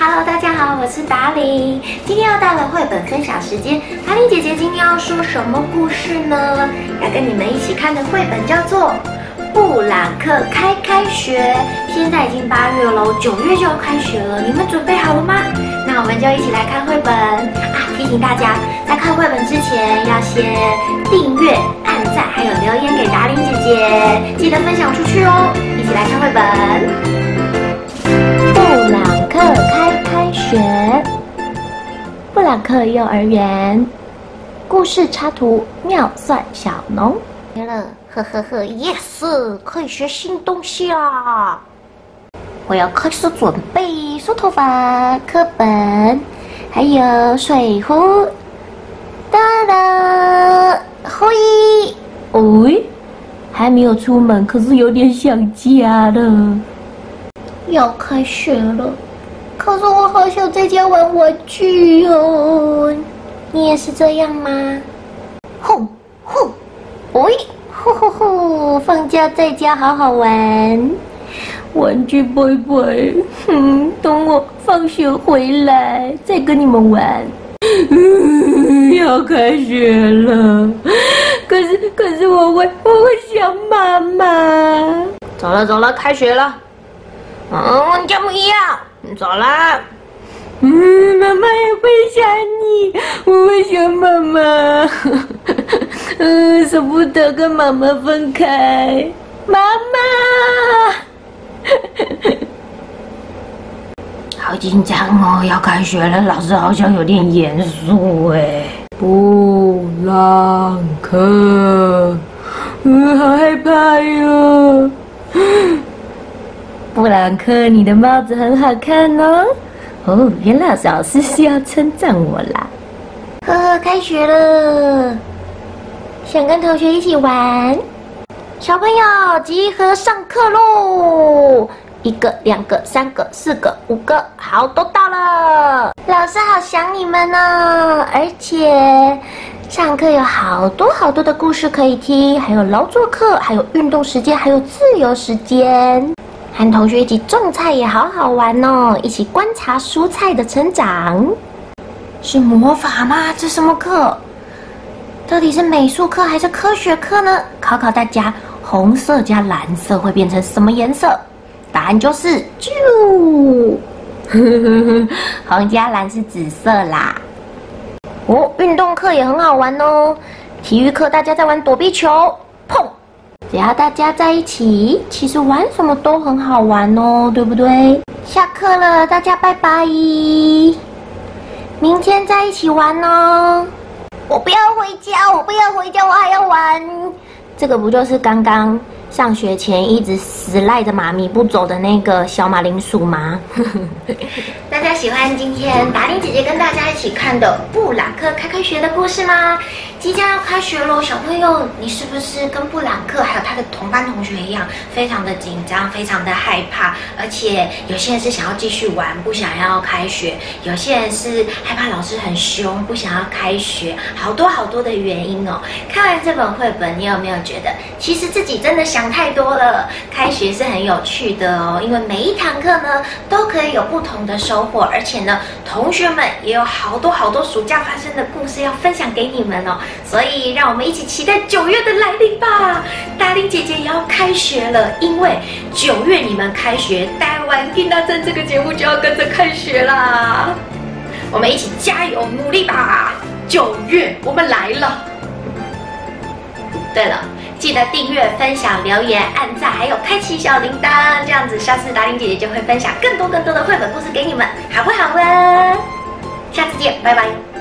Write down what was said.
Hello，大家好，我是达玲。今天又到了绘本分享时间，达玲姐姐今天要说什么故事呢？要跟你们一起看的绘本叫做《布朗克开开学》。现在已经八月了，九月就要开学了，你们准备好了吗？那我们就一起来看绘本啊！提醒大家，在看绘本之前要先订阅、按赞，还有留言给达玲姐姐，记得分享出去哦！一起来看绘本。布朗克开开学，布朗克幼儿园，故事插图妙算小农。来了，呵呵呵，yes，可以学新东西啦！我要开始准备梳头发、课本，还有水壶。哒哒，嘿，喂，还没有出门，可是有点想家了。要开学了，可是我好想在家玩玩具哦。你也是这样吗？吼吼，喂，呼呼呼，放假在家好好玩。玩具拜拜，哼，等我放学回来再跟你们玩。要开学了，可是可是我会我会想妈妈。走了走了，开学了。嗯，怎么样？走啦。嗯，妈妈也会想你，我会想妈妈。嗯，舍不得跟妈妈分开，妈妈。好紧张哦，要开学了，老师好像有点严肃哎。布朗克，嗯，好害怕哟。布朗克，你的帽子很好看哦。哦，原来老师是要称赞我啦。呵呵，开学了，想跟同学一起玩。小朋友集合上课喽！一个、两个、三个、四个、五个，好，都到了。老师好想你们呢，而且上课有好多好多的故事可以听，还有劳作课，还有运动时间，还有自由时间。和同学一起种菜也好好玩哦，一起观察蔬菜的成长。是魔法吗？这什么课？到底是美术课还是科学课呢？考考大家。红色加蓝色会变成什么颜色？答案就是啾。红加蓝是紫色啦。哦，运动课也很好玩哦。体育课大家在玩躲避球，只要大家在一起，其实玩什么都很好玩哦，对不对？下课了，大家拜拜。明天再一起玩哦。我不要回家，我不要回家，我还要玩。这个不就是刚刚上学前一直死赖着妈咪不走的那个小马铃薯吗？大家喜欢今天达令姐姐跟大家一起看的布朗克开开学的故事吗？即将要开学喽，小朋友，你是不是跟布朗克还有他的同班同学一样，非常的紧张，非常的害怕？而且有些人是想要继续玩，不想要开学；有些人是害怕老师很凶，不想要开学。好多好多的原因哦。看完这本绘本，你有没有觉得，其实自己真的想想太多了？开学是很有趣的哦，因为每一堂课呢，都可以有不同的收获，而且呢，同学们也有好多好多暑假发生的故事要分享给你们哦。所以，让我们一起期待九月的来临吧！大林姐姐也要开学了，因为九月你们开学，台湾听到这这个节目就要跟着开学啦！我们一起加油努力吧！九月我们来了。对了，记得订阅、分享、留言、按赞，还有开启小铃铛，这样子下次达玲姐姐就会分享更多更多的绘本故事给你们，好不好呢？下次见，拜拜。